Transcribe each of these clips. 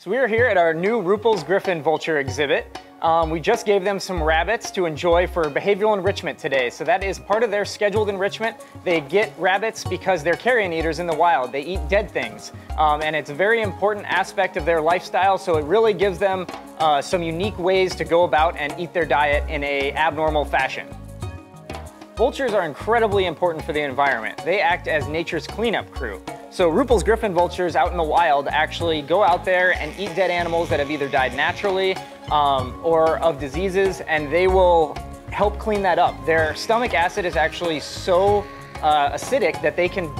So we are here at our new Rüppell's Griffon Vulture exhibit. Um, we just gave them some rabbits to enjoy for behavioral enrichment today. So that is part of their scheduled enrichment. They get rabbits because they're carrion eaters in the wild. They eat dead things. Um, and it's a very important aspect of their lifestyle. So it really gives them uh, some unique ways to go about and eat their diet in a abnormal fashion. Vultures are incredibly important for the environment. They act as nature's cleanup crew. So Rüppell's Griffon vultures out in the wild actually go out there and eat dead animals that have either died naturally um, or of diseases, and they will help clean that up. Their stomach acid is actually so uh, acidic that they can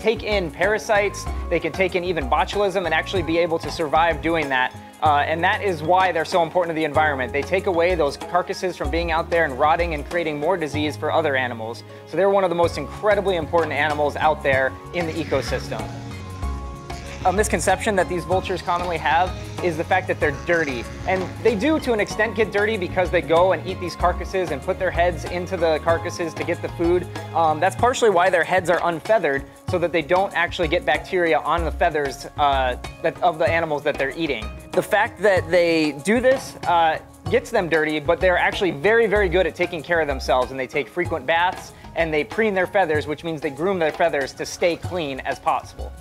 take in parasites, they can take in even botulism and actually be able to survive doing that. Uh, and that is why they're so important to the environment. They take away those carcasses from being out there and rotting and creating more disease for other animals. So they're one of the most incredibly important animals out there in the ecosystem. A misconception that these vultures commonly have is the fact that they're dirty. And they do to an extent get dirty because they go and eat these carcasses and put their heads into the carcasses to get the food. Um, that's partially why their heads are unfeathered so that they don't actually get bacteria on the feathers uh, that, of the animals that they're eating. The fact that they do this uh, gets them dirty, but they're actually very, very good at taking care of themselves and they take frequent baths and they preen their feathers, which means they groom their feathers to stay clean as possible.